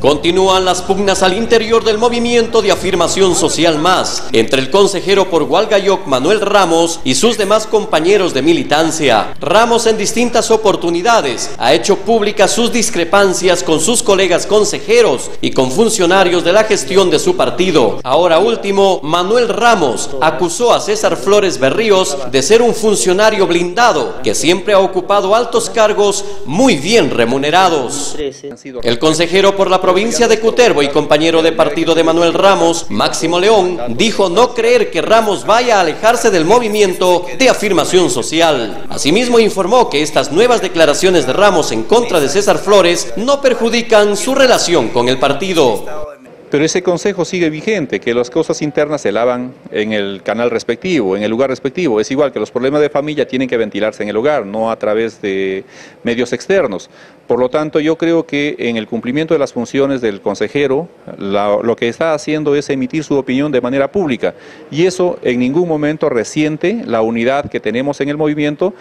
Continúan las pugnas al interior del movimiento de afirmación social más, entre el consejero por Hualgayoc Manuel Ramos y sus demás compañeros de militancia. Ramos en distintas oportunidades ha hecho públicas sus discrepancias con sus colegas consejeros y con funcionarios de la gestión de su partido. Ahora último, Manuel Ramos acusó a César Flores Berríos de ser un funcionario blindado que siempre ha ocupado altos cargos muy bien remunerados. El consejero por la provincia de Cutervo y compañero de partido de Manuel Ramos, Máximo León, dijo no creer que Ramos vaya a alejarse del movimiento de afirmación social. Asimismo informó que estas nuevas declaraciones de Ramos en contra de César Flores no perjudican su relación con el partido. Pero ese consejo sigue vigente, que las cosas internas se lavan en el canal respectivo, en el lugar respectivo. Es igual que los problemas de familia tienen que ventilarse en el hogar, no a través de medios externos. Por lo tanto, yo creo que en el cumplimiento de las funciones del consejero, lo que está haciendo es emitir su opinión de manera pública. Y eso en ningún momento resiente la unidad que tenemos en el movimiento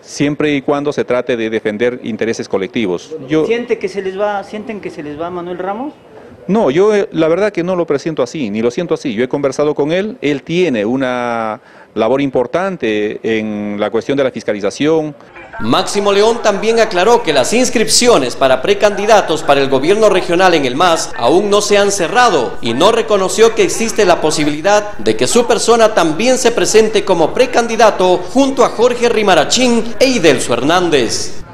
siempre y cuando se trate de defender intereses colectivos. ¿Siente que se les va, ¿Sienten que se les va Manuel Ramos? No, yo eh, la verdad que no lo presiento así, ni lo siento así. Yo he conversado con él, él tiene una labor importante en la cuestión de la fiscalización. Máximo León también aclaró que las inscripciones para precandidatos para el gobierno regional en el MAS aún no se han cerrado y no reconoció que existe la posibilidad de que su persona también se presente como precandidato junto a Jorge Rimarachín e Idelso Hernández.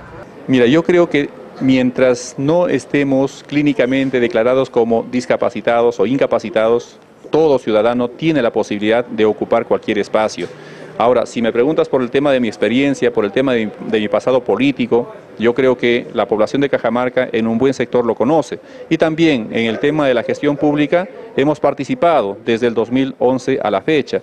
Mira, yo creo que mientras no estemos clínicamente declarados como discapacitados o incapacitados, todo ciudadano tiene la posibilidad de ocupar cualquier espacio. Ahora, si me preguntas por el tema de mi experiencia, por el tema de mi, pasado político, yo creo que la población de Cajamarca en un buen sector lo conoce. Y también en el tema de la gestión pública hemos participado desde el 2011 a la fecha.